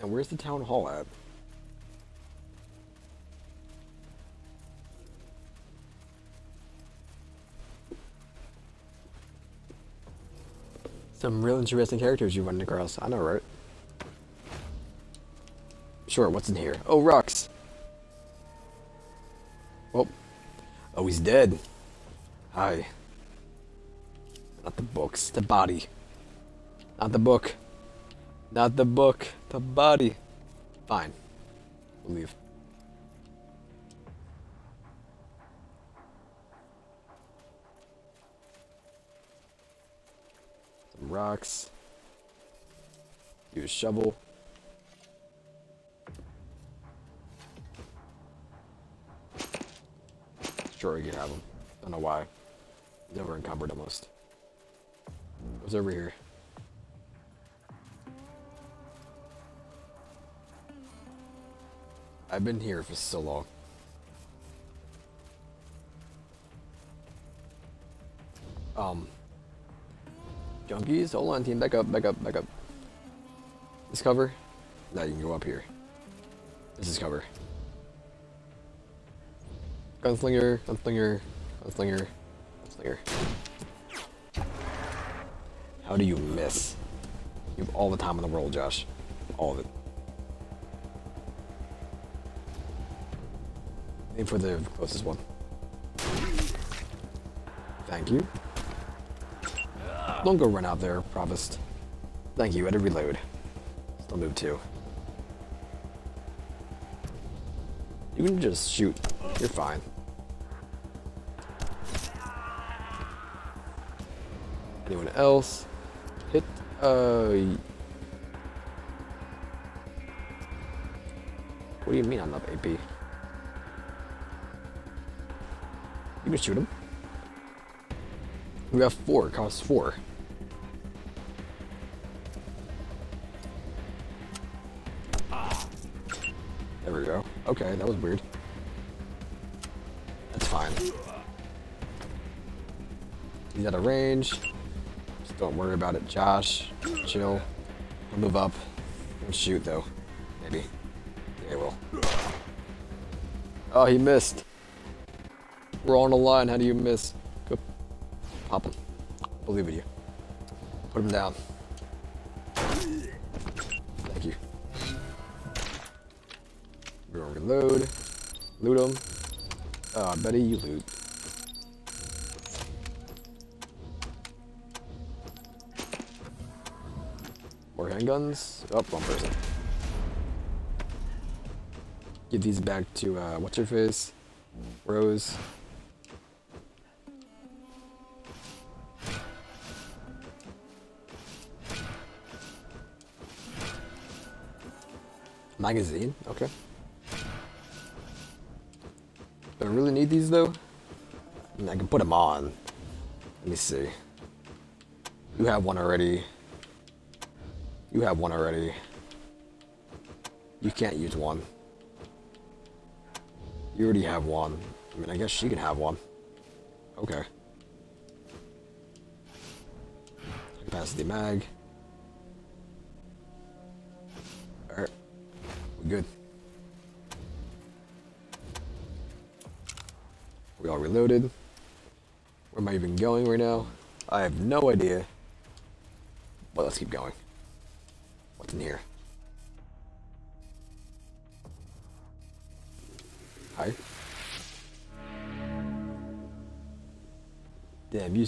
And where's the town hall at? Some real interesting characters you run across. I know, right? Sure, what's in here? Oh, rocks. Oh. Oh, he's dead. Hi. Not the books, the body. Not the book. Not the book, the body. Fine. We'll leave. Some rocks. Use a shovel. Sure, we can have them. Don't know why. Never encumbered almost. What's over here? I've been here for so long. Um. Junkies, hold on, team. Back up, back up, back up. This cover? Now you can go up here. This is cover. Gunslinger, gunslinger, gunslinger, gunslinger. How do you miss? You have all the time in the world, Josh. All of it. Aim for the closest one. Thank you. Don't go run out there, Provost. Thank you, I had to reload. Still move too. You can just shoot. You're fine. Anyone else? Hit, uh... What do you mean I'm AP? You can shoot him. We have four, costs four. There we go. Okay, that was weird. That's fine. He's out of range. Just don't worry about it, Josh. Chill. He'll move up. and shoot, though. Maybe. Yeah, he will. Oh, he missed. We're on the line. How do you miss? Go pop him. Believe in you. Put him down. Thank you. We're gonna reload. Loot him. Oh, Betty, you loot. More handguns. Oh, wrong person. Give these back to, uh, what's her face? Rose. Magazine? Okay. Do I really need these though? I, mean, I can put them on. Let me see. You have one already. You have one already. You can't use one. You already have one. I mean, I guess she can have one. Okay. Capacity mag. Good. We all reloaded. Where am I even going right now? I have no idea. But let's keep going. What's in here? Hi. Damn, you.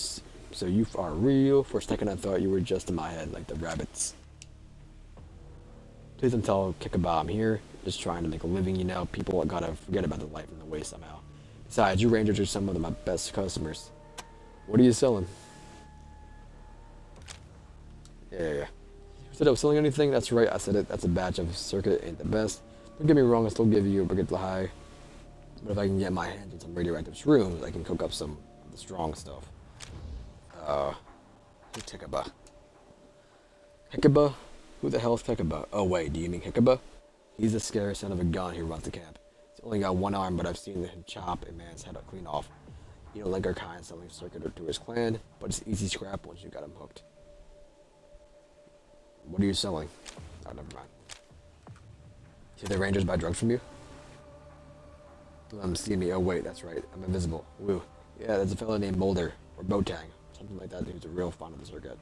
So you are real. For a second, I thought you were just in my head, like the rabbits. Please don't tell Kekabah I'm here. Just trying to make a living, you know. People gotta forget about the life in the way somehow. Besides, you rangers are some of my best customers. What are you selling? Yeah, yeah, yeah. Said I was selling anything? That's right, I said it. That's a batch of circuit ain't the best. Don't get me wrong, I still give you a Brigade high. But if I can get my hands on some radioactive shrooms, I can cook up some of the strong stuff. Uh, Tekaba. Hekaba? Who the hell is? Oh wait, do you mean Hekaba? He's the scary son of a gun who runs the camp. He's only got one arm, but I've seen him chop a man's head up clean off. You know, like our kind selling circuit to his clan, but it's easy scrap once you got him hooked. What are you selling? Oh, never mind. See the rangers buy drugs from you? Let them see me. Oh wait, that's right. I'm invisible. Woo. Yeah, there's a fellow named Boulder or Botang, something like that. Who's a real fan of the circuit.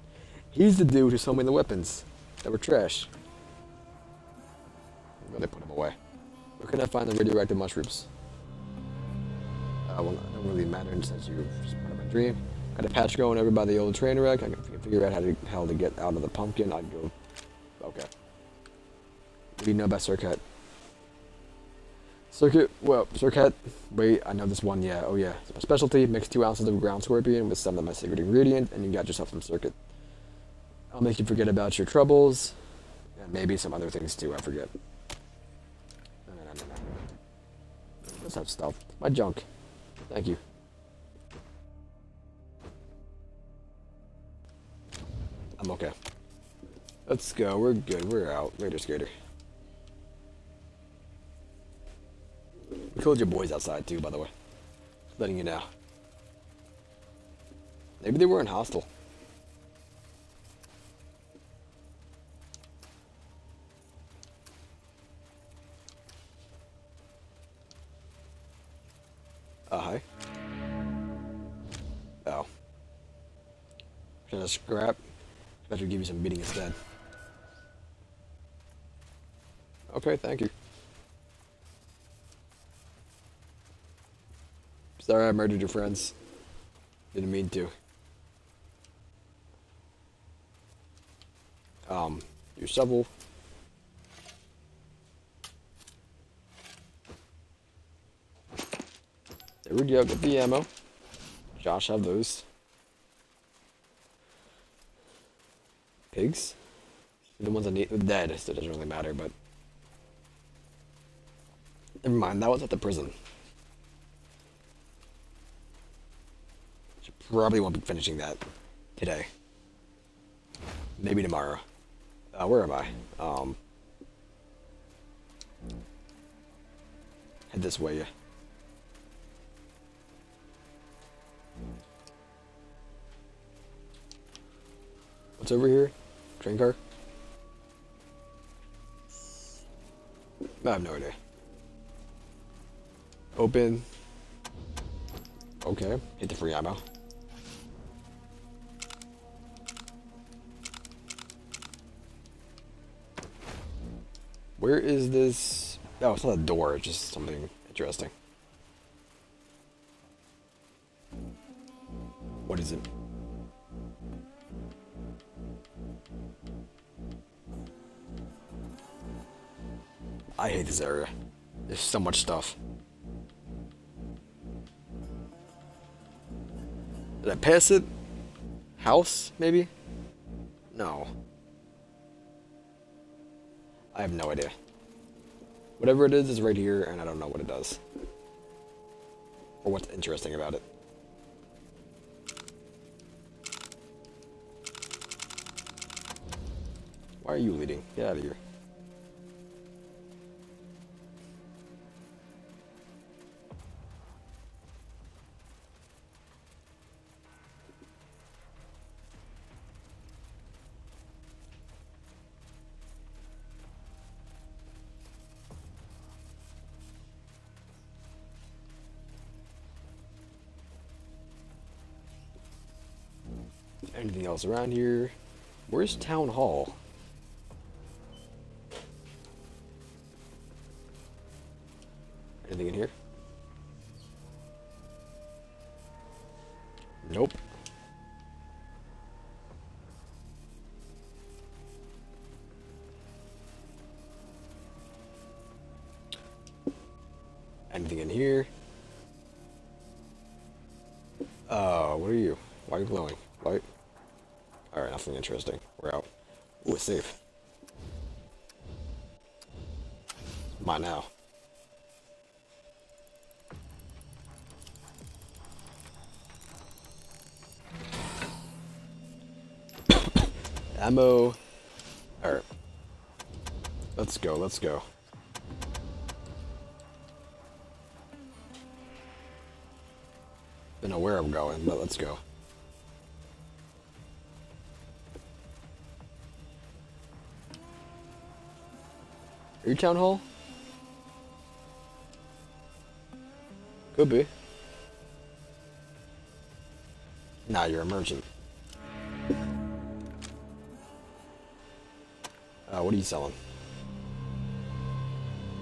He's the dude who sold me the weapons that were trash. I'm gonna put them away. Where can I find the radioactive mushrooms? Uh, well, it don't really matter since you're just part of my dream. Got a patch going over by the old train wreck. I can figure out how to how to get out of the pumpkin. I'd go. Okay. What do you know about Circuit? Circuit, well, Circuit, wait, I know this one, yeah, oh yeah. My specialty, mix two ounces of ground scorpion with some of my secret ingredient, and you got yourself some Circuit. I'll make you forget about your troubles, and maybe some other things too, I forget. No, no, no, no. Let's have stuff. My junk. Thank you. I'm okay. Let's go. We're good. We're out. Raider Skater. We killed your boys outside too, by the way. Letting you know. Maybe they weren't hostile. I scrap? Better give you some beating instead. Okay, thank you. Sorry I murdered your friends. Didn't mean to. Um, your shovel. There we go, get the ammo. Josh have those. Pigs? The ones that need dead, so it doesn't really matter, but Never mind, that was at the prison. Probably won't be finishing that today. Maybe tomorrow. Uh, where am I? Um, head this way. yeah. What's over here? Train car? I have no idea. Open. Okay, hit the free ammo. Where is this? Oh, it's not a door, it's just something interesting. This area. There's so much stuff. Did I pass it? House, maybe? No. I have no idea. Whatever it is is right here, and I don't know what it does. Or what's interesting about it. Why are you leading? Get out of here. Anything else around here? Where's Town Hall? Anything in here? Nope. Anything in here? Uh, what are you? Why are you glowing? Light? Alright, nothing interesting. We're out. Ooh, it's safe. Mine now. Ammo. Alright. Let's go, let's go. Don't know where I'm going, but let's go. Your town hall? Could be. Nah, you're emergent. Uh, what are you selling?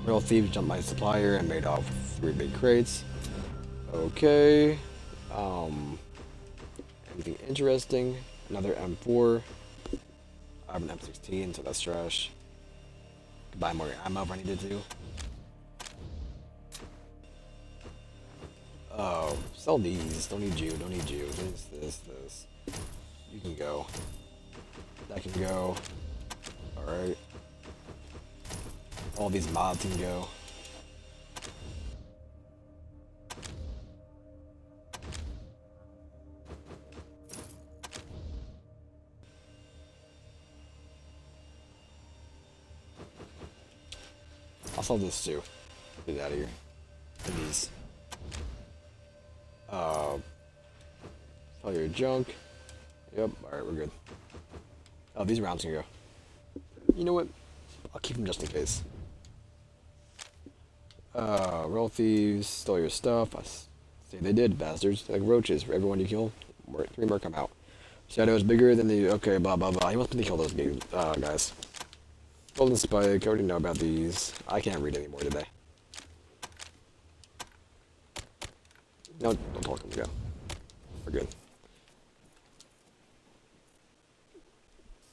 Real thieves jumped my supplier and made off with three big crates. Okay. Um, anything interesting? Another M4. I have an M16, so that's trash. Buy more ammo if I needed to. Oh, sell these. Don't need you. Don't need you. This, this, this. You can go. That can go. Alright. All these mods can go. Sell this too. Get out of here. These. Uh, sell your junk. Yep, alright, we're good. Oh, these rounds can go. You know what? I'll keep them just in case. Uh, roll thieves, stole your stuff. I say they did, bastards. Like roaches. For everyone you kill, three more come out. Shadow is bigger than the. Okay, blah blah blah. He wants me to kill those uh, guys. Golden Spike, I already know about these. I can't read anymore today. No, don't talk to me, go. We're good.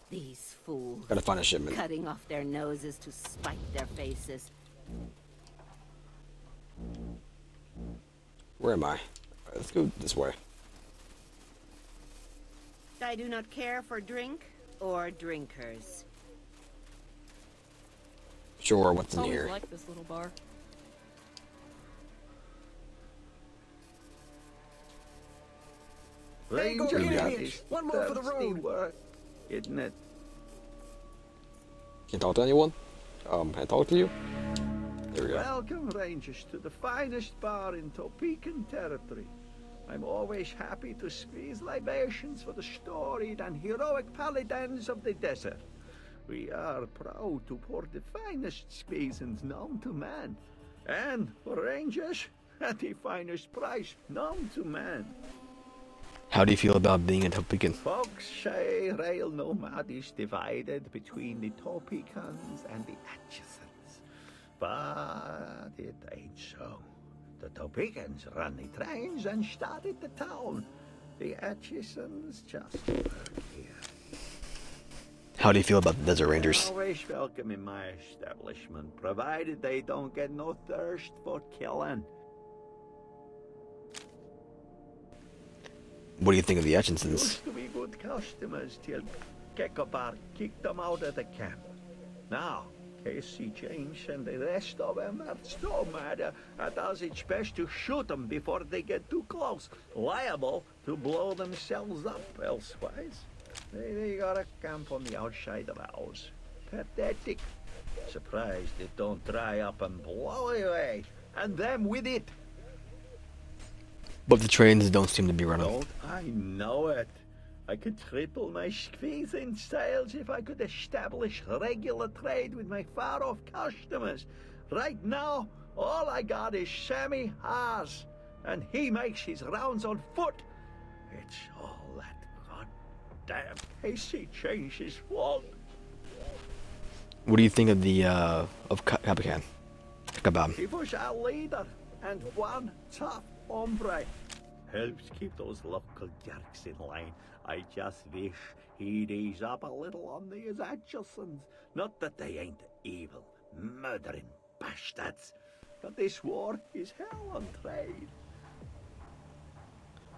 These fools. Gotta find a shipment. Cutting off their noses to spite their faces. Where am I? Right, let's go this way. I do not care for drink or drinkers. Sure, what's in here? like this little bar. Hey, go Ranger get man, it. One more for the thirsty road. work, isn't it? Can't talk to anyone? Um, can I talk to you? There we go. Welcome, Rangers, to the finest bar in Topeka territory. I'm always happy to squeeze libations for the storied and heroic paladins of the desert. We are proud to pour the finest speisons known to man. And for Rangers, at the finest price known to man. How do you feel about being a Topekan? Folks say rail nomad is divided between the Topekans and the Atchisons. But it ain't so. The Topekans run the trains and started the town. The Atchisons just work here. How do you feel about the Desert Rangers? Always welcome in my establishment, provided they don't get no thirst for killing. What do you think of the Atchisons? Used to be good customers till Kekabah kicked them out of the camp. Now, Casey James and the rest of them are so mad uh, at us it's best to shoot them before they get too close, liable to blow themselves up elsewise. They, they got a camp on the outside of ours. Pathetic. Surprised it don't dry up and blow away, and them with it. But the trains don't seem to be running. Don't I know it? I could triple my squeeze in sales if I could establish regular trade with my far-off customers. Right now, all I got is Sammy Haas, and he makes his rounds on foot. It's all goddamn Casey changes fault. What do you think of the, uh, of Kabakan? Kabam. He was our leader and one tough hombre. Helps keep those local jerks in line. I just wish he'd ease up a little on these Atchisons. Not that they ain't evil, murdering bastards. But this war is hell on trade.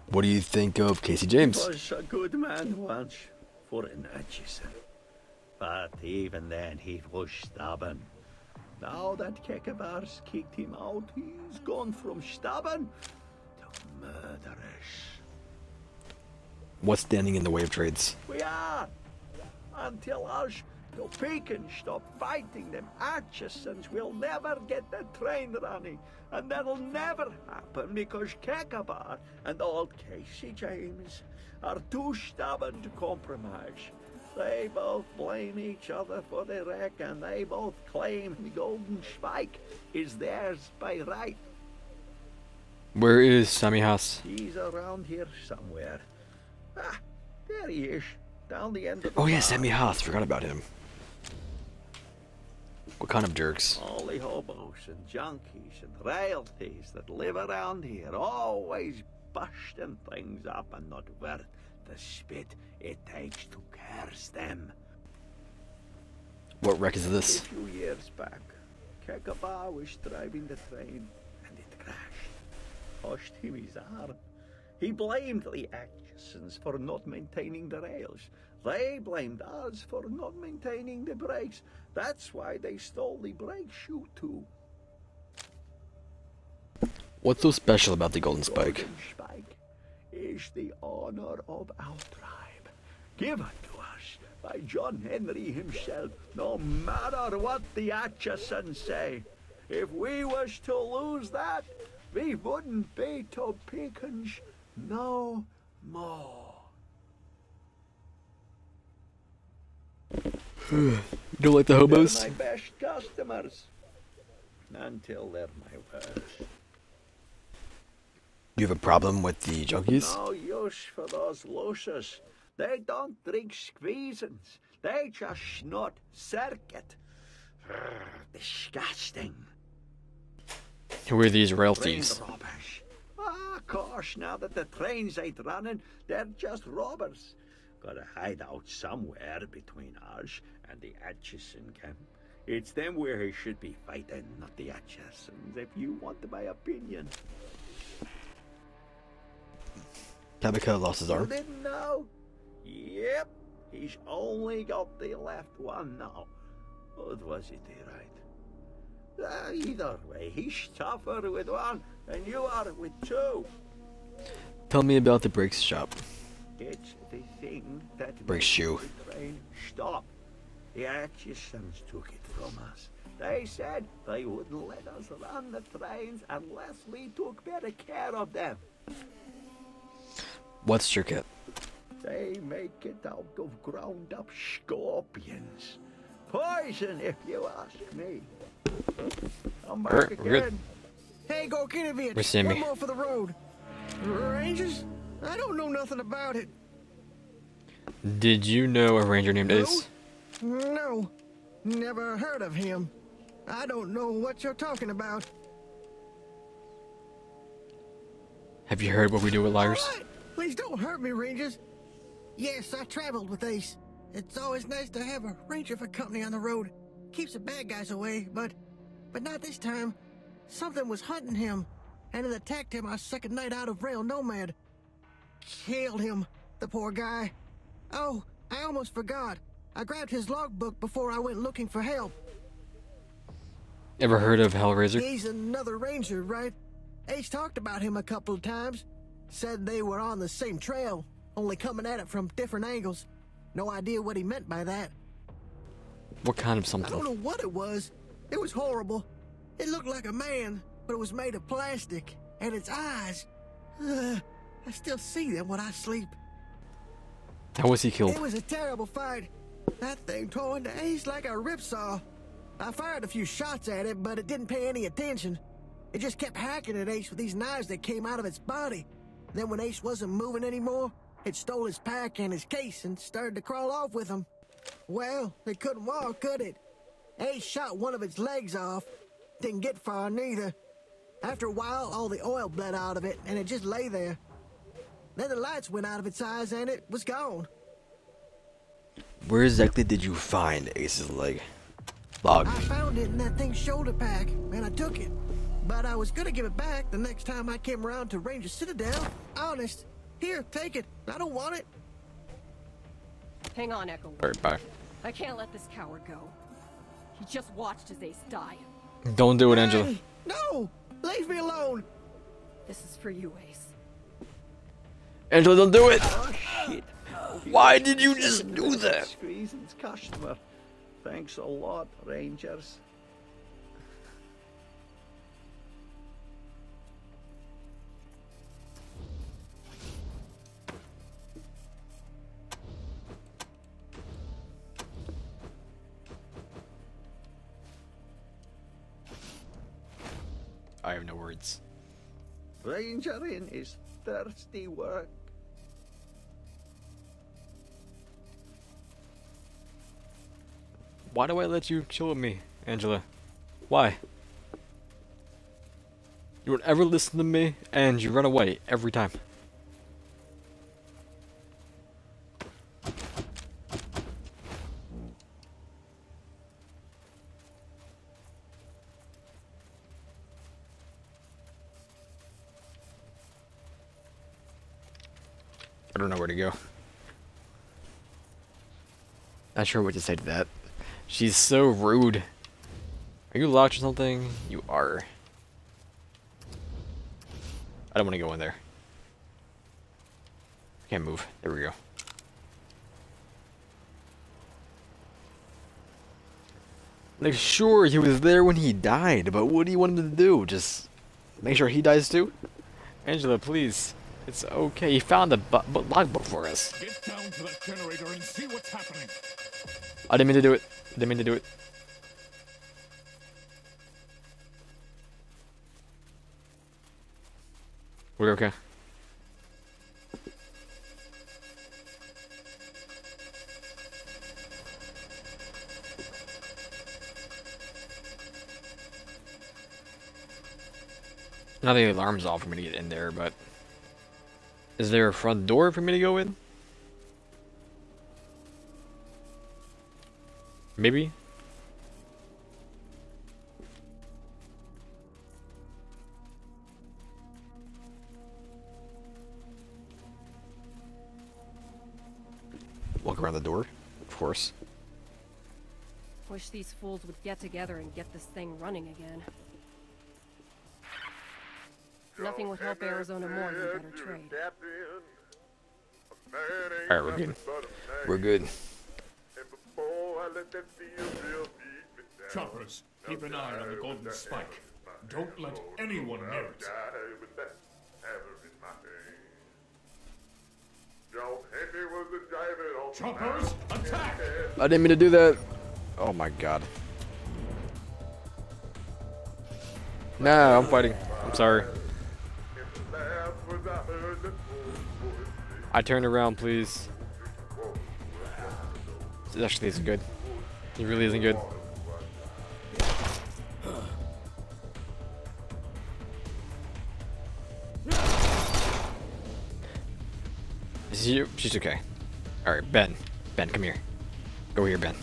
What do you think of Casey He James? was a good man once for an Atchison. But even then, he was stubborn. Now that Kekabah's kicked him out, he's gone from stubborn to murderous. What's standing in the way of trades? We are! Until us, the Pekins stop fighting them Atchisons, we'll never get the train running. And that'll never happen because Kekabah and old Casey James are too stubborn to compromise. They both blame each other for the wreck and they both claim the Golden Spike is theirs by right. Where is Sammy Haas? He's around here somewhere. Ah, there he is. Down the end of the Oh yeah. Sammy Haas. Forgot about him. What kind of jerks? All the hobos and junkies and royalties that live around here, always busting things up and not worth the spit it takes to curse them. What wreck is this? A few years back, Kekabah was driving the train and it crashed. Cost him his arm. He blamed the Atchisons for not maintaining the rails. They blamed us for not maintaining the brakes. That's why they stole the brake shoe too. What's so special about the Golden Spike? Golden Spike is the honor of our tribe, given to us by John Henry himself, no matter what the Atchisons say. If we was to lose that, we wouldn't be Topekans no more. You don't like the They're hobos? my best customers. Until they're my worst. You have a problem with the junkies? No use for those losers. They don't drink squeezins. They just snort circuit. Disgusting. Who are these Train royalties? robbers. Ah, of course, now that the trains ain't running, they're just robbers. Gotta hide out somewhere between us and the Atchison camp. It's them where he should be fighting, not the Atchisons, if you want my opinion. Tabitha lost his You arm. didn't know? Yep, he's only got the left one now. Or was it the right? Uh, either way, he's tougher with one than you are with two. Tell me about the brakes shop. It's the thing that shoe. the train stop. The Atchisons took it from us. They said they wouldn't let us run the trains unless we took better care of them. What's your kit? They make it out of ground up scorpions. Poison, if you ask me. I'm back Alright, we're good. again. Hey, Gorkinovich. Where's Sammy? One more for the road. Rangers? I don't know nothing about it. Did you know a ranger named Ace? No, never heard of him. I don't know what you're talking about. Have you heard what we do with liars? What? Please don't hurt me, Rangers. Yes, I traveled with Ace. It's always nice to have a ranger for company on the road. Keeps the bad guys away, but but not this time. Something was hunting him, and it attacked him our second night out of Rail Nomad. Killed him, the poor guy. Oh, I almost forgot. I grabbed his logbook before I went looking for help. Ever heard of Hellraiser? He's another ranger, right? Ace talked about him a couple of times. Said they were on the same trail, only coming at it from different angles. No idea what he meant by that. What kind of something? I don't know what it was. It was horrible. It looked like a man, but it was made of plastic. And its eyes. Ugh, I still see them when I sleep. How was he killed? It was a terrible fight. That thing tore into Ace like a ripsaw. I fired a few shots at it, but it didn't pay any attention. It just kept hacking at Ace with these knives that came out of its body. Then when Ace wasn't moving anymore, it stole his pack and his case and started to crawl off with them. Well, it couldn't walk, could it? Ace shot one of its legs off. Didn't get far neither. After a while, all the oil bled out of it, and it just lay there. Then the lights went out of its eyes, and it was gone. Where exactly did you find Ace's leg? Log. I found it in that thing's shoulder pack, and I took it. But I was gonna give it back the next time I came around to Ranger Citadel. Honest. Here, take it. I don't want it. Hang on, Echo. Alright, bye. I can't let this coward go. He just watched his ace die. Don't do it, Angela. Hey, no! Leave me alone! This is for you, Ace. Angela, don't do it! Oh, shit. Why did you just do that? Customer. Thanks a lot, Rangers. I have no words. Rangering is thirsty work. Why do I let you chill with me, Angela? Why? You don't ever listen to me, and you run away every time. I don't know where to go. Not sure what to say to that. She's so rude. Are you locked or something? You are. I don't want to go in there. I Can't move. There we go. Like, sure, he was there when he died, but what do you want him to do? Just make sure he dies too? Angela, please. It's okay. He found the bu bu logbook for us. Get down to that generator and see what's happening. I didn't mean to do it. Didn't mean to do it. We're okay. Now the alarm's off for me to get in there, but is there a front door for me to go in? Maybe. Walk around the door, of course. Wish these fools would get together and get this thing running again. Nothing would help Arizona more than better trade. Alright, we're good. We're good. Choppers, keep an eye on the golden spike. Don't let anyone near it. Choppers, attack! I didn't mean to do that. Oh my god. Nah, I'm fighting. I'm sorry. I turned around, please. This actually isn't good. It really isn't good. Is you? She's okay. All right, Ben. Ben, come here. Go here, Ben.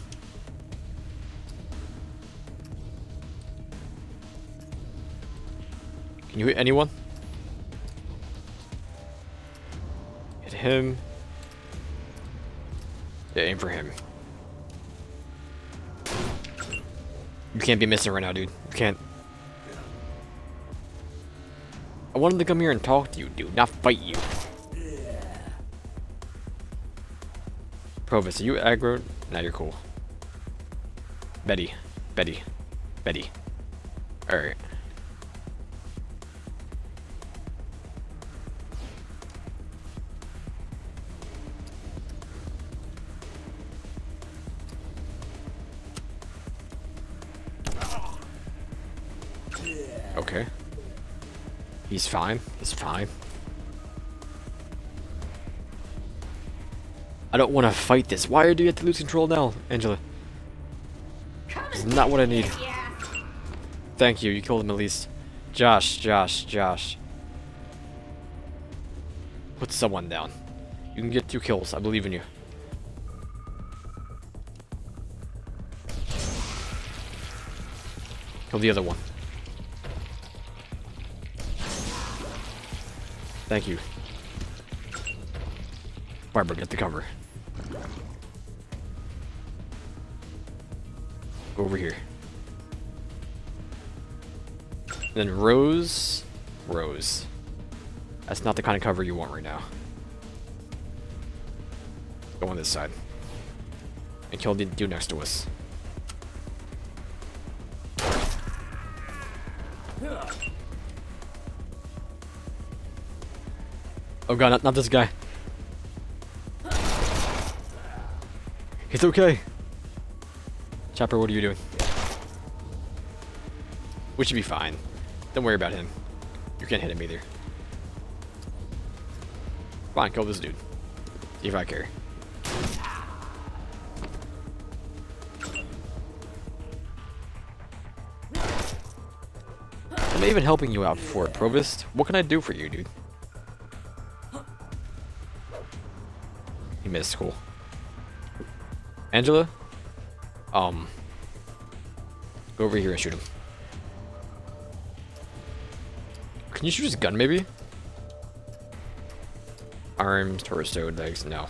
Can you hit anyone? Hit him. Yeah, aim for him. Can't be missing right now, dude. You can't. I wanted to come here and talk to you, dude, not fight you. Provis, are you aggro? Now you're cool. Betty. Betty. Betty. Alright. He's fine. He's fine. I don't want to fight this. Why do you have to lose control now, Angela? Is not what I need. Thank you. You killed him at least. Josh, Josh, Josh. Put someone down. You can get two kills. I believe in you. Kill the other one. Thank you. Barbara, get the cover. Go over here. Then Rose. Rose. That's not the kind of cover you want right now. Go on this side. And kill the dude next to us. Oh god, not, not this guy. It's okay. Chopper, what are you doing? We should be fine. Don't worry about him. You can't hit him either. Fine, kill this dude. If I care. Am I even helping you out for it, Provost? What can I do for you, dude? Cool. Angela? Um... Go over here and shoot him. Can you shoot his gun, maybe? Arms, torso, legs, no.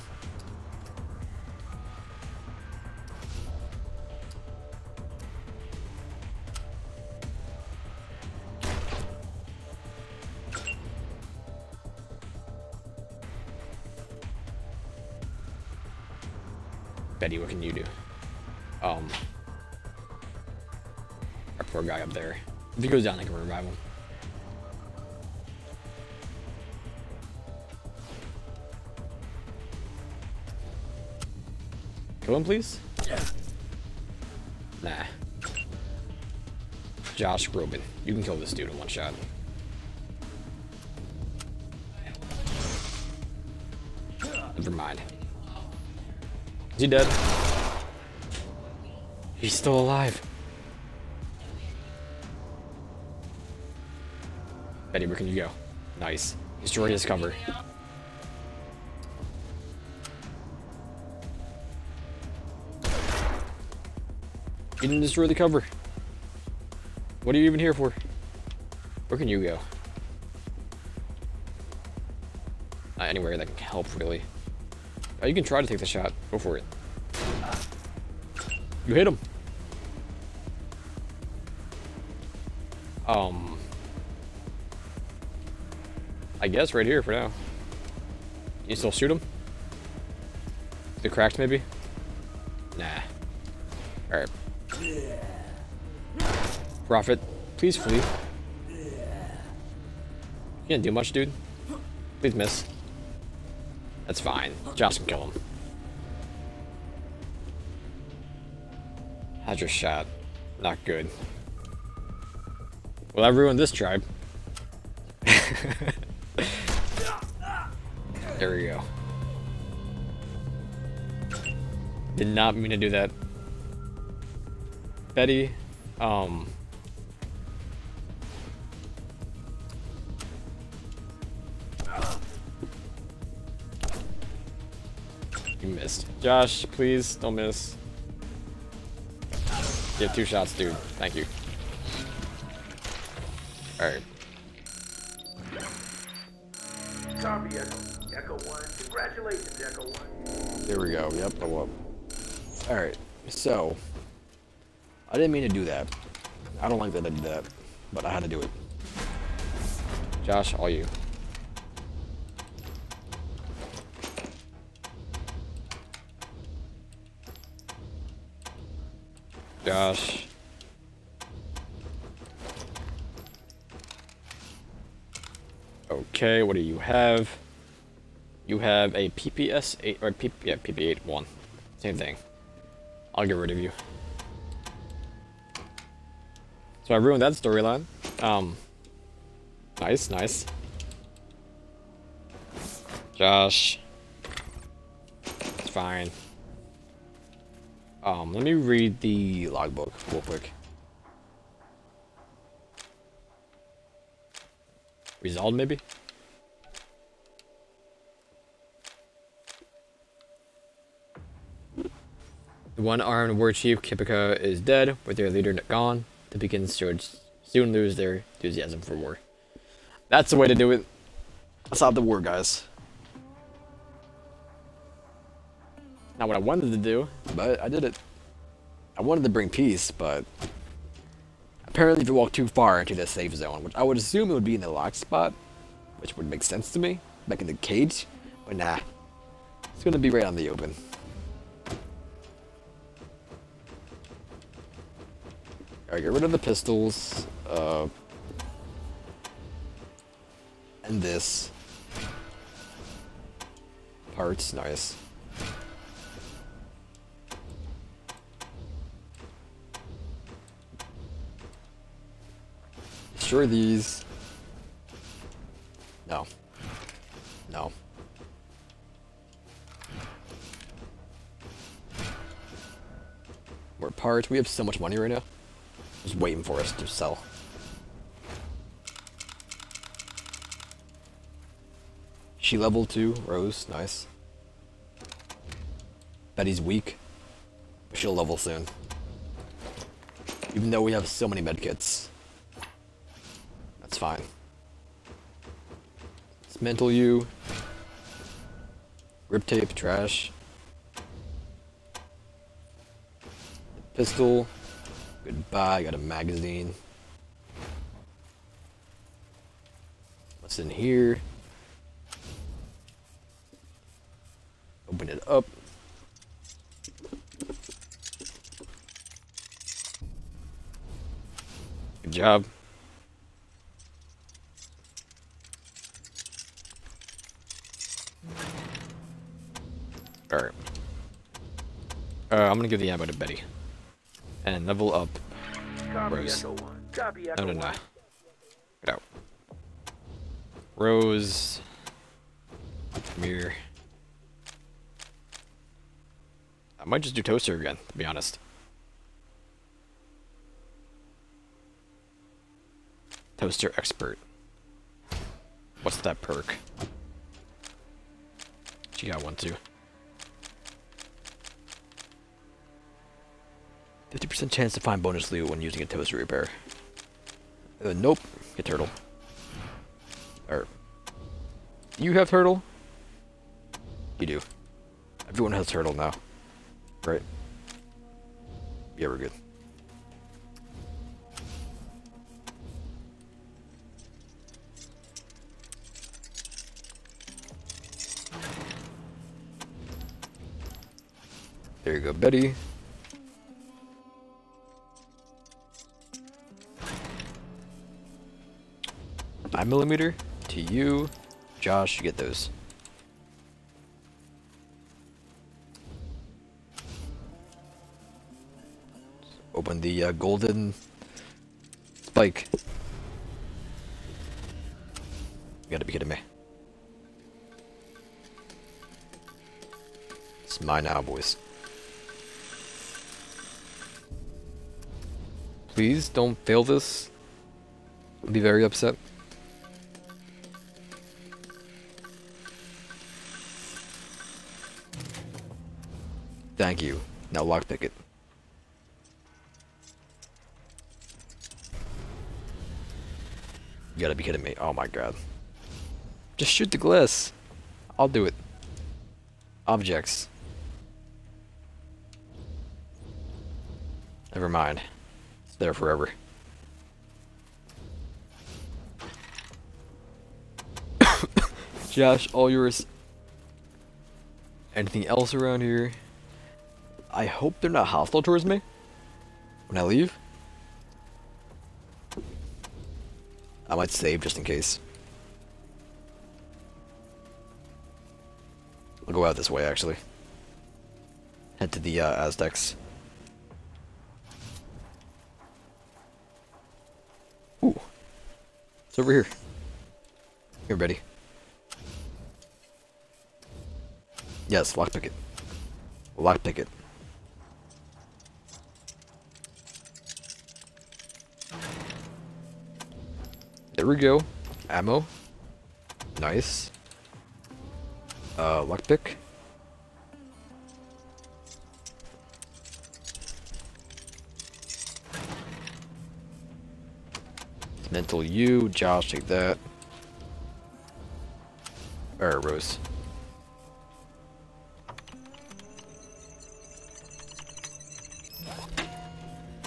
Goes down, I can revive him. Kill him, please? Yeah. Nah. Josh Groban. You can kill this dude in one shot. Never mind. Is he dead? He's still alive. Betty, where can you go? Nice. Destroy his cover. You didn't destroy the cover. What are you even here for? Where can you go? Anywhere that can help, really. Oh, you can try to take the shot. Go for it. You hit him. Um. I guess right here for now. You still shoot him? The cracked maybe? Nah. Alright. Prophet, please flee. You can't do much, dude. Please miss. That's fine. Josh can kill him. How's your shot? Not good. Well, I ruined this tribe. There we go. Did not mean to do that. Betty, um... You missed. Josh, please, don't miss. Get two shots, dude. Thank you. Alright. Congratulations, Echo 1. There we go. Yep, go up. Alright, so... I didn't mean to do that. I don't like that I did that, but I had to do it. Josh, all you. Josh. Okay, what do you have? You have a PPS 8 or P yeah, PP8 1. Same thing. I'll get rid of you. So I ruined that storyline. Um Nice, nice. Josh. It's fine. Um, let me read the logbook real quick. Resolved, maybe? The one-armed war chief, Kipika, is dead, with their leader gone. The Beacons should soon lose their enthusiasm for war. That's the way to do it. Stop the war, guys. Not what I wanted to do, but I did it. I wanted to bring peace, but apparently if you walk too far into the safe zone, which I would assume it would be in the locked spot, which would make sense to me, back in the cage, but nah. It's gonna be right on the open. Alright, get rid of the pistols. Uh, and this. Parts, nice. Sure, these. No. No. More parts. We have so much money right now. Just waiting for us to sell. She level 2, Rose, nice. Betty's weak. She'll level soon. Even though we have so many medkits. That's fine. It's mental you. Rip tape, trash. Pistol. Goodbye, got a magazine. What's in here? Open it up. Good job. Alright. Uh, I'm gonna give the ammo to Betty. And level up Rose. Echo 1. Copy No, no, no. Get out. Rose. Come here. I might just do Toaster again, to be honest. Toaster Expert. What's that perk? She got one too. 50% chance to find bonus loot when using a toaster repair. Uh, nope. Get turtle. Or you have turtle? You do. Everyone has turtle now. Right? Yeah, we're good. There you go, Betty. Nine millimeter to you, Josh. You get those. Open the uh, golden spike. You gotta be kidding me. It's mine now, boys. Please don't fail this. I'll be very upset. Thank you. Now lockpick it. You gotta be kidding me. Oh my god. Just shoot the glass. I'll do it. Objects. Never mind. It's there forever. Josh, all yours. Anything else around here? I hope they're not hostile towards me when I leave. I might save just in case. I'll go out this way actually. Head to the uh, Aztecs. Ooh. It's over here. Here, Betty. Yes, lockpick it. Lockpick it. There we go. Ammo. Nice. Uh, lockpick. Mental you, Josh, take that. Or Rose.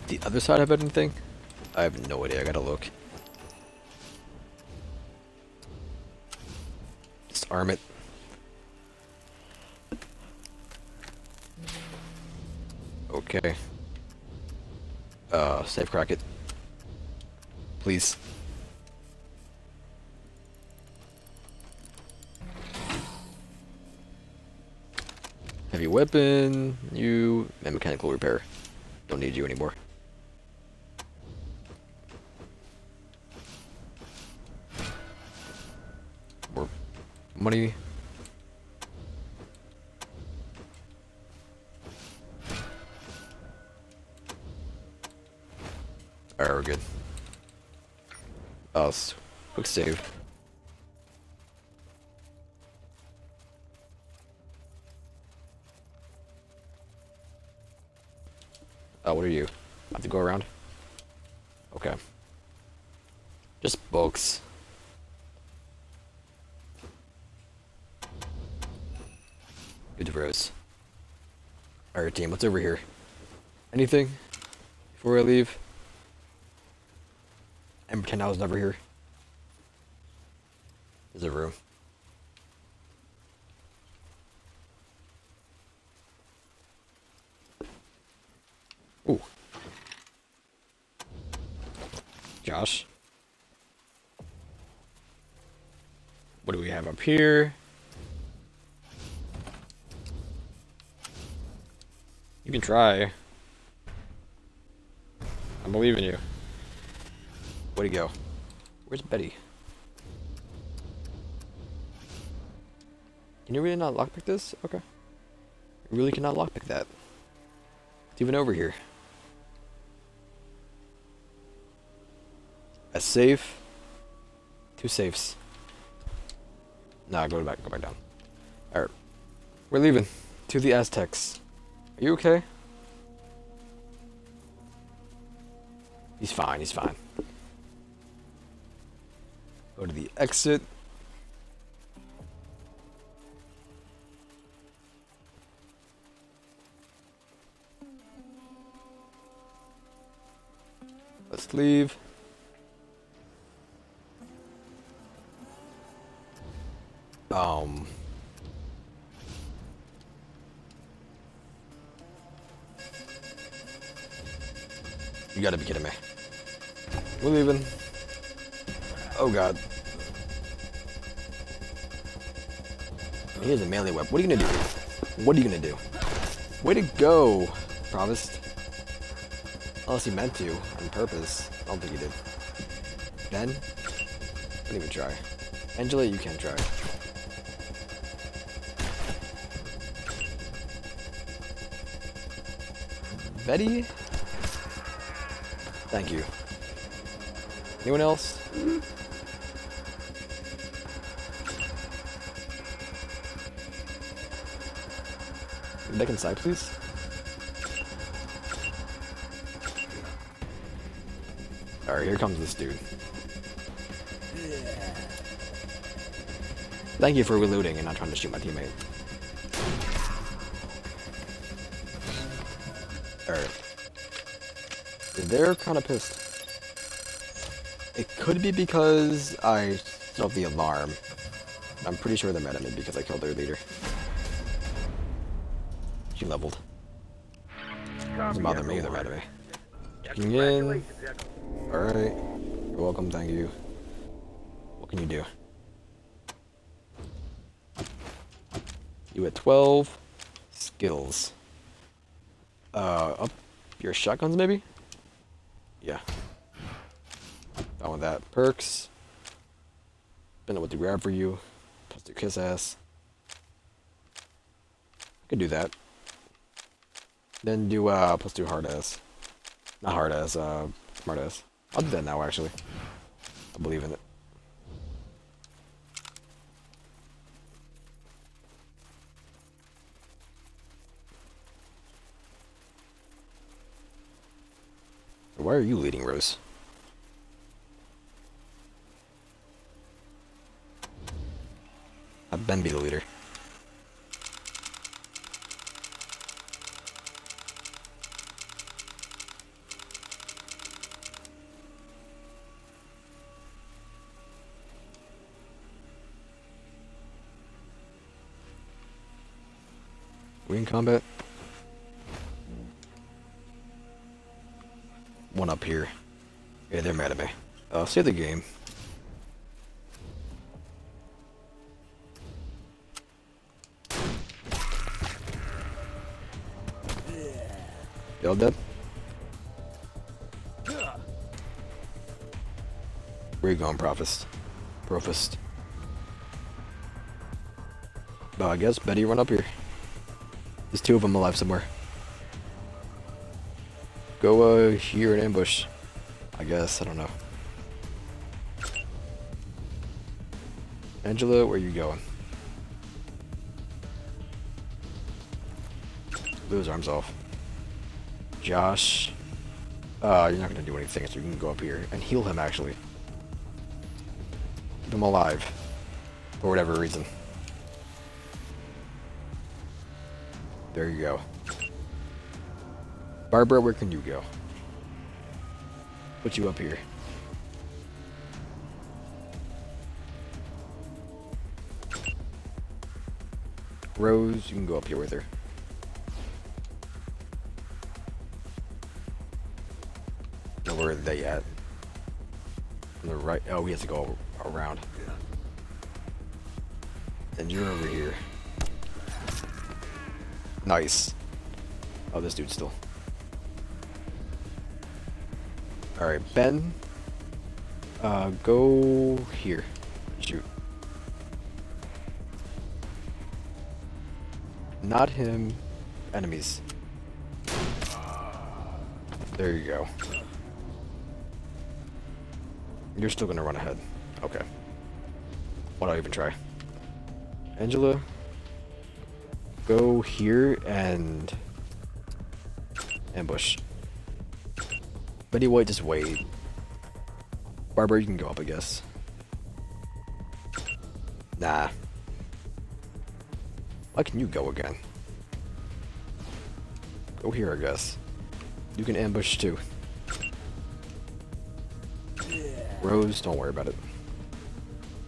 The other side have anything? I have no idea, I gotta look. Arm it. Okay. Uh, safe crack it. Please. Heavy weapon, you, and mechanical repair. Don't need you anymore. Money. Alright, we're good. Oh, s- quick save. Oh, what are you? I have to go around? Okay. Just books. Good rose. Alright, team, what's over here? Anything? Before I leave? And pretend I was never here. There's a room. Ooh. Josh. What do we have up here? You can try. I believe in you. Way to go. Where's Betty? Can you really not lockpick this? Okay. You really cannot lockpick that. It's even over here. A safe. Two safes. Nah, go back, go back down. Alright. We're leaving. To the Aztecs. Are you okay? He's fine, he's fine. Go to the exit. Let's leave. Um. You gotta be kidding me. We're leaving. Oh god. He has a melee weapon. What are you gonna do? What are you gonna do? Way to go, Provost. Unless he meant to, on purpose. I don't think he did. Ben? Don't even try. Angela, you can't try. Betty? Thank you. Anyone else? Back inside, please. Alright, here comes this dude. Thank you for reloading and not trying to shoot my teammate. They're kind of pissed. It could be because I set off the alarm. I'm pretty sure they're mad at me because I killed their leader. She leveled. Doesn't bother me, they're mad at me. Checking in. Alright. You're welcome, thank you. What can you do? You at 12. Skills. Uh, up your shotguns, maybe? Yeah. Done with that. Perks. What to grab for you. Plus to kiss ass. I could do that. Then do, uh, plus do hard ass. Not hard ass, uh, smart ass. I'll do that now, actually. I believe in it. Why are you leading, Rose? Have Ben be the leader. We in combat? One up here. Yeah, they're mad at me. Uh, save the game. Y'all dead? Where you going, Prophist? Prophist. Oh, I guess Betty run up here. There's two of them alive somewhere. Go uh, here and ambush. I guess. I don't know. Angela, where you going? His arms off. Josh. Uh, you're not gonna do anything, so you can go up here and heal him actually. Keep him alive. For whatever reason. There you go. Barbara, where can you go? Put you up here. Rose, you can go up here with her. Right. Oh, we have to go around. And you're over here. Nice. Oh, this dude's still. Alright, Ben. Uh, go here. Shoot. Not him. Enemies. There you go. You're still gonna run ahead. Okay. Why don't I even try? Angela, go here and ambush. Betty White, just wait. Barbara, you can go up, I guess. Nah. Why can you go again? Go here, I guess. You can ambush too. Rose, don't worry about it.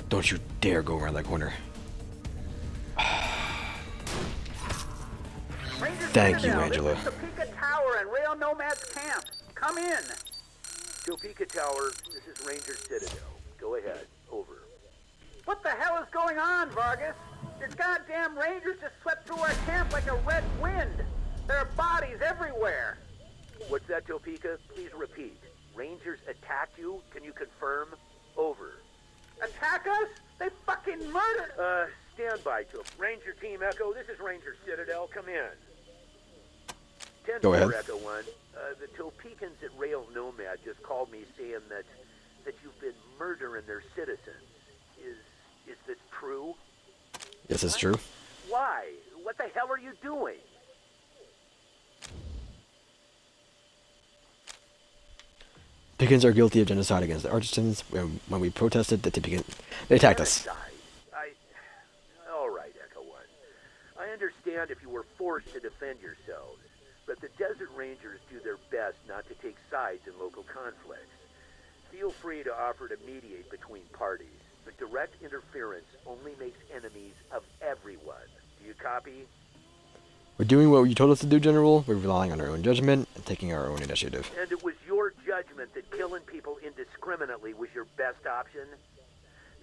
Don't you dare go around that corner. Thank you, Angela. This is Topeka Tower and Rail Nomads Camp. Come in. Topeka Tower, this is Ranger Citadel. Go ahead. Over. What the hell is going on, Vargas? Your goddamn rangers just swept through our camp like a red wind. There are bodies everywhere. What's that, Topeka? Please repeat. Rangers attack you? Can you confirm? Over. Attack us? They fucking murdered. Uh, stand by, Top. Ranger Team Echo, this is Ranger Citadel. Come in. 10 Go ahead. Echo 1. Uh, the Topekans at Rail Nomad just called me saying that that you've been murdering their citizens. Is is this true? Yes, it's true. Why? What the hell are you doing? Topekans are guilty of genocide against the Atchisons. When, when we protested, the Topekans, they attacked us. I. All right, Echo One. I understand if you were forced to defend yourselves, but the Desert Rangers do their best not to take sides in local conflicts. Feel free to offer to mediate between parties, but direct interference only makes enemies of everyone. Do you copy? We're doing what you told us to do, General. We're relying on our own judgment and taking our own initiative. And it was your judgment that killing people indiscriminately was your best option?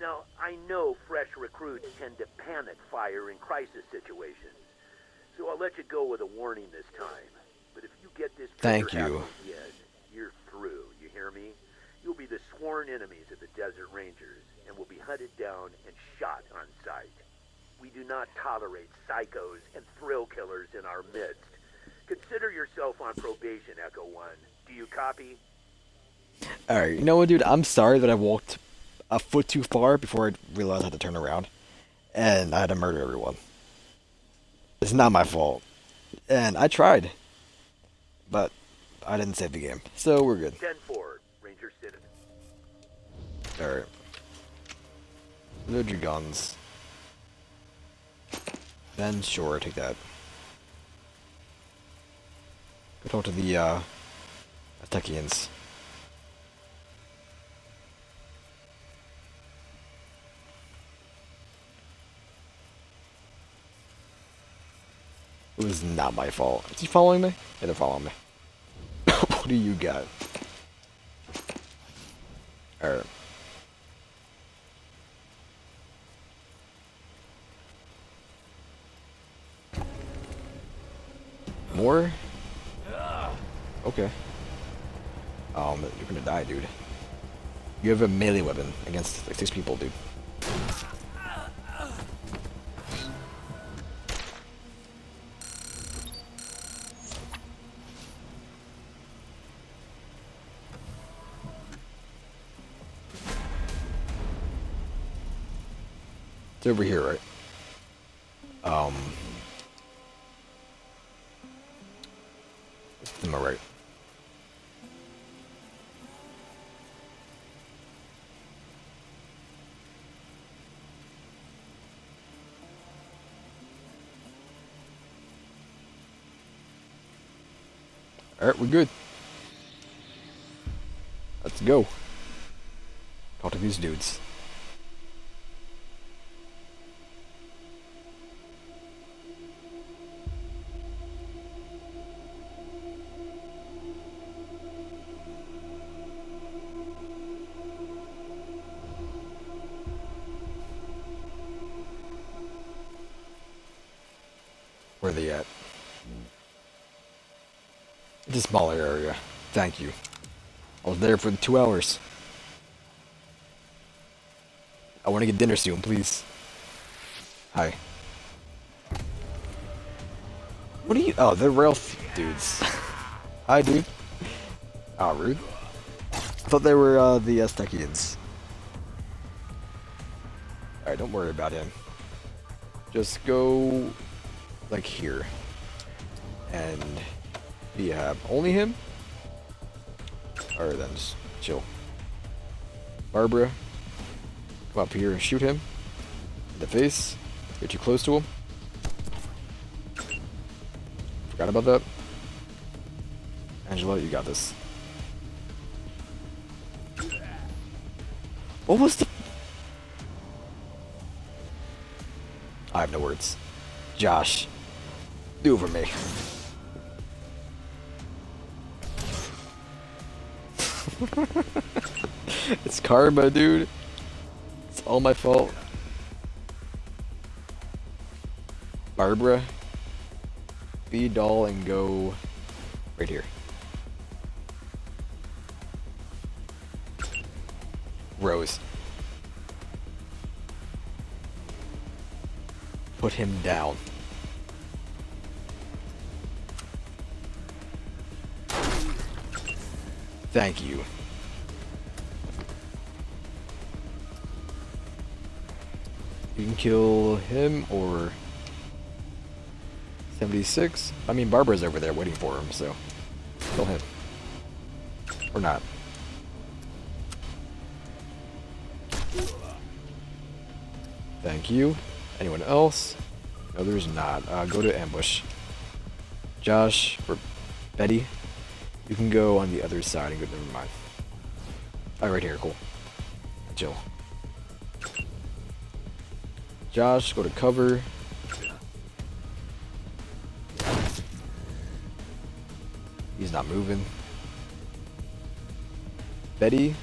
Now, I know fresh recruits tend to panic fire in crisis situations, so I'll let you go with a warning this time. But if you get this Thank you. again, you're through, you hear me? You'll be the sworn enemies of the Desert Rangers, and will be hunted down and shot on sight. We do not tolerate psychos and thrill killers in our midst. Consider yourself on probation, Echo One. Do you copy? Alright, you know what, dude? I'm sorry that I walked a foot too far before I realized I had to turn around. And I had to murder everyone. It's not my fault. And I tried. But I didn't save the game. So we're good. 10 4, Ranger Citizen. Alright. Load your guns. Then sure, take that. Go talk to the uh Atekians. It was not my fault. Is he following me? Yeah, they're following me. what do you got? Alright. More? Okay. Um, you're gonna die, dude. You have a melee weapon against like six people, dude. It's over here, right? Um. To my right. Alright, we're good. Let's go. Talk to these dudes. Smaller area. Thank you. I was there for two hours. I want to get dinner soon, please. Hi. What are you? Oh, they're Ralph dudes. Hi, dude. Oh, rude. I thought they were uh, the Aztecians. Alright, don't worry about him. Just go like here. And have only him? Alright then just chill. Barbara, come up here and shoot him in the face. Get too close to him. Forgot about that. Angela, you got this. What was the... I have no words. Josh, do for me. it's karma, dude. It's all my fault. Barbara, be doll and go right here. Rose. Put him down. Thank you. You can kill him or 76. I mean, Barbara's over there waiting for him, so kill him. Or not. Thank you. Anyone else? No, there's not. Uh, go to ambush. Josh or Betty, you can go on the other side and go. Never mind. Oh, right here. Cool. Chill. Josh, go to cover. He's not moving. Betty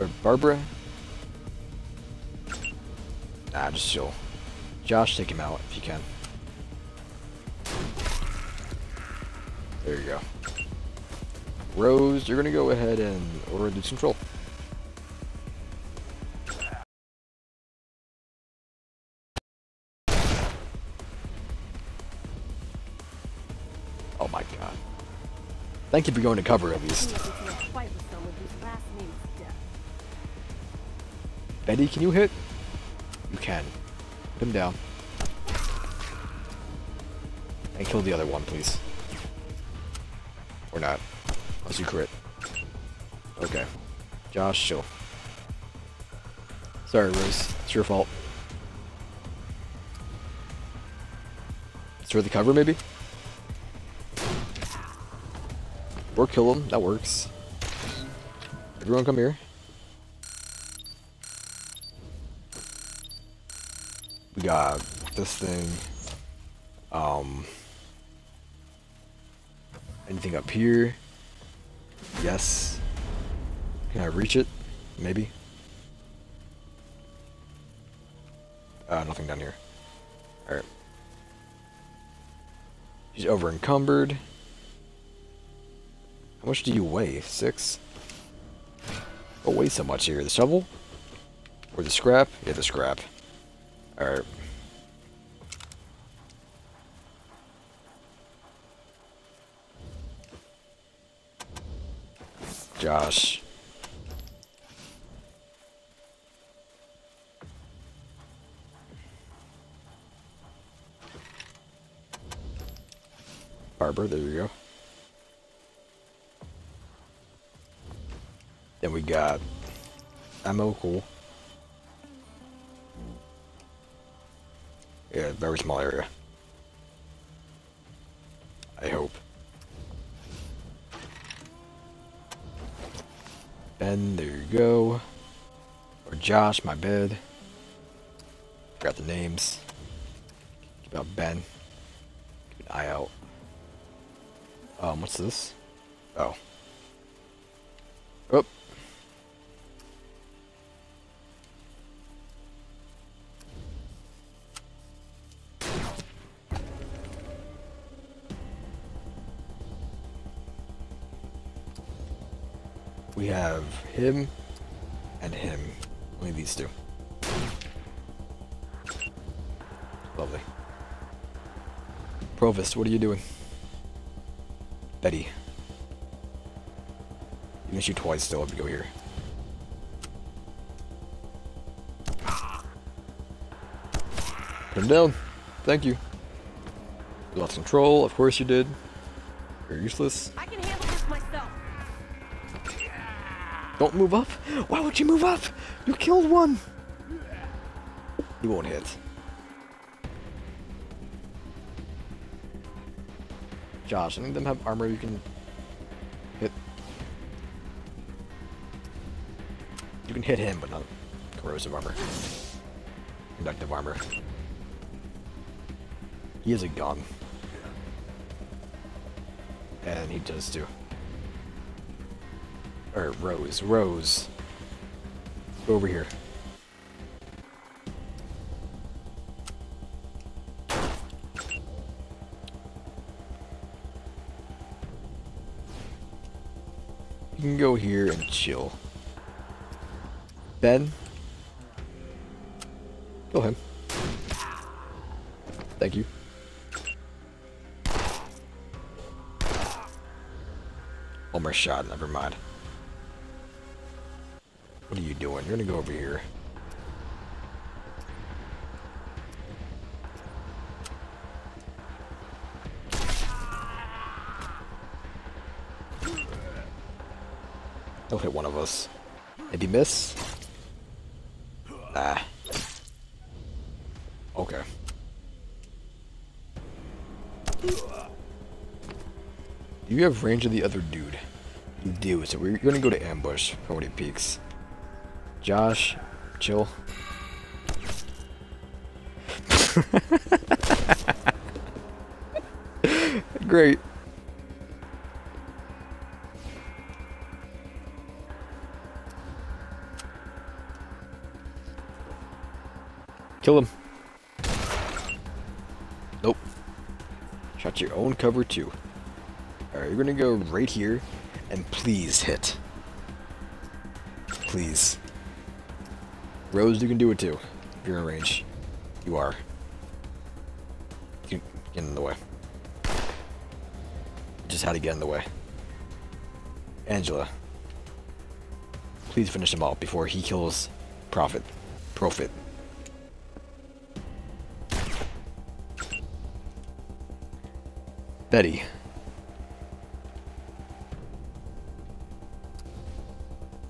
or Barbara. Nah, just chill. Josh, take him out if you can. Rose, you're gonna go ahead and order lose control. Oh my god. Thank you for going to cover at least. Betty, can you hit? You can. Put him down. And kill the other one, please. Or not. Unless you crit. Okay. Josh, chill. Sorry, Rose. It's your fault. Destroy the cover, maybe? Or kill him. That works. Everyone come here. We got this thing. Um... Anything up here? Yes. Can I reach it? Maybe. Uh, nothing down here. Alright. She's over encumbered. How much do you weigh? Six? What weighs so much here? The shovel? Or the scrap? Yeah, the scrap. Alright. Josh. Barber, there we go. Then we got ammo, cool. Yeah, very small area. I hope. Ben, there you go. Or Josh, my bed. Forgot the names. Keep out Ben. Keep an eye out. Um, what's this? Oh. Oh. Him and him. Only these two. Lovely. Provost, what are you doing? Betty. You missed you twice still have to go here. Put him down. Thank you. You lost control, of course you did. You're useless. I Don't move up. Why would you move up? You killed one. He won't hit. Josh, any of them have armor you can hit? You can hit him, but not corrosive armor. Conductive armor. He has a gun. And he does too. Or Rose. Rose. Go over here. You can go here and chill. Ben? Kill him. Thank you. One more shot, never mind. What are you doing? You're gonna go over here. Don't hit one of us. Maybe miss? Ah. Okay. Do you have range of the other dude? You do, so we're gonna go to ambush for when he peeks. Josh, chill. Great. Kill him. Nope. Shot your own cover too. Alright, you're gonna go right here and please hit. Please. Rose, you can do it too. If you're in range. You are. Get in the way. Just had to get in the way. Angela. Please finish him off before he kills Prophet. Profit. Betty.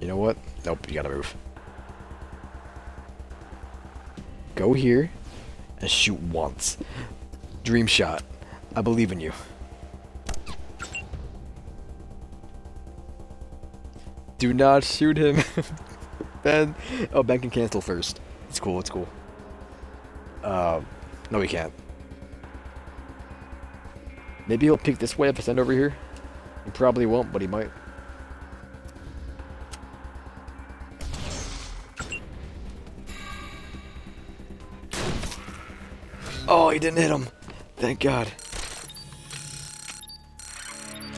You know what? Nope, you gotta move. Go here and shoot once. Dream shot. I believe in you. Do not shoot him. ben. Oh, Ben can cancel first. It's cool, it's cool. Uh, no, he can't. Maybe he'll peek this way if I send over here. He probably won't, but he might. He didn't hit him. Thank God.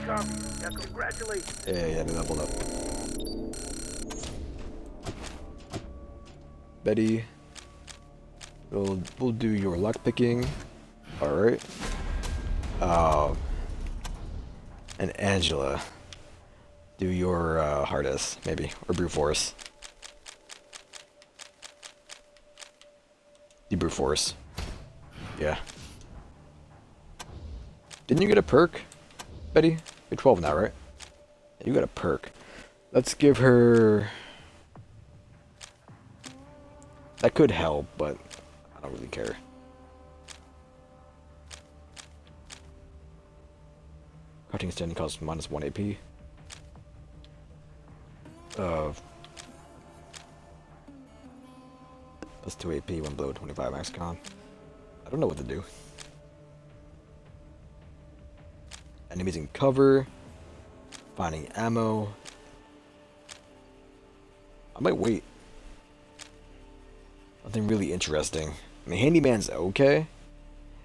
Copy. Yeah, congratulations. Yeah, yeah, they leveled up. Betty, we'll we'll do your luck picking. All right. Um, and Angela, do your uh, hardest maybe or brute force. Do brute force. Yeah. Didn't you get a perk, Betty? You're 12 now, right? You got a perk. Let's give her... That could help, but I don't really care. Crouching standing costs minus 1 AP. Uh, plus 2 AP when below 25 max con. I don't know what to do. Enemies in cover. Finding ammo. I might wait. Nothing really interesting. I mean, Handyman's okay.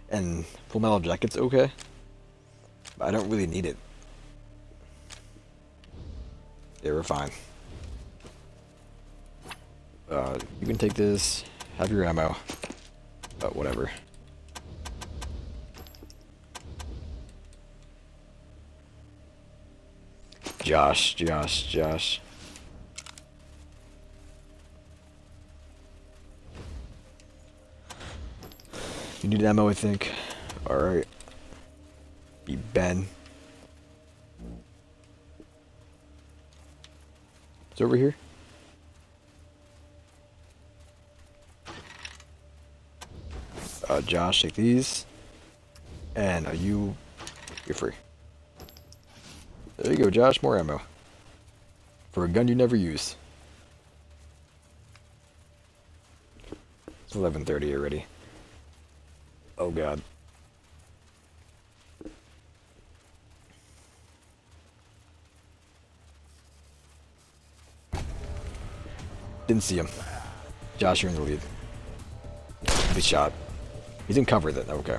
And Full Metal Jacket's okay. But I don't really need it. Yeah, we're fine. Uh, you can take this. Have your ammo. But whatever. Josh, Josh, Josh. You need ammo, I think. Alright. Be Ben. It's over here. Uh, Josh, take these. And are you... You're free. There you go, Josh. More ammo. For a gun you never use. It's 11.30 already. Oh god. Didn't see him. Josh, you're in the lead. Good shot. He's in cover then, okay.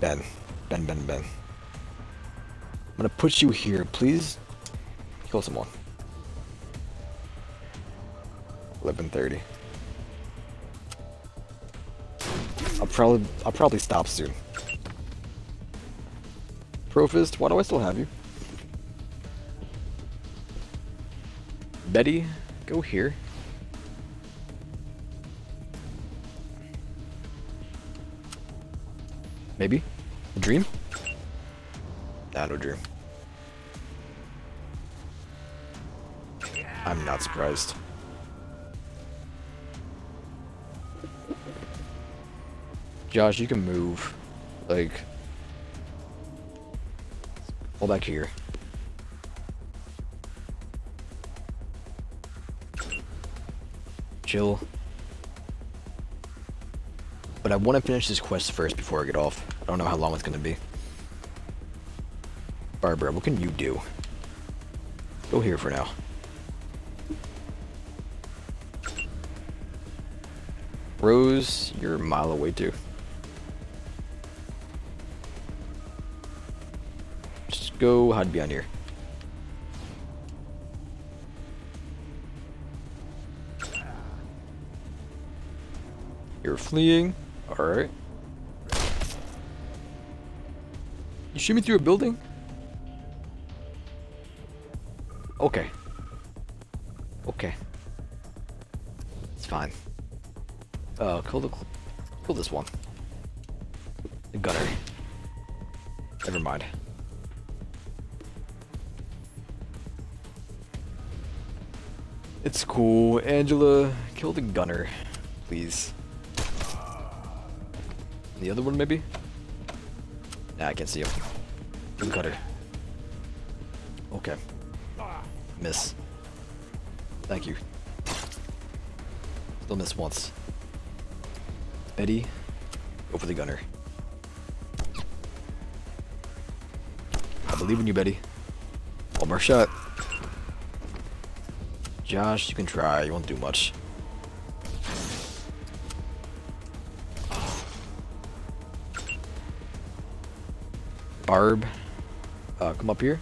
Ben. Ben, Ben, Ben. I'm gonna put you here. Please kill someone. 11:30. I'll probably I'll probably stop soon. Profist, why do I still have you? Betty, go here. Maybe? A dream? No dream. I'm not surprised. Josh, you can move. Like... Hold back here. Chill. But I want to finish this quest first before I get off. I don't know how long it's going to be. Barbara, what can you do? Go here for now. Rose, you're a mile away too. Just go hide behind here. You're fleeing. Alright. You shoot me through a building? One. The gunner. Never mind. It's cool. Angela, kill the gunner, please. The other one, maybe? Nah, I can't see him. The cutter. Okay. Miss. Thank you. Still miss once. Betty, go for the gunner. I believe in you, Betty. One more shot. Josh, you can try. You won't do much. Barb, uh, come up here.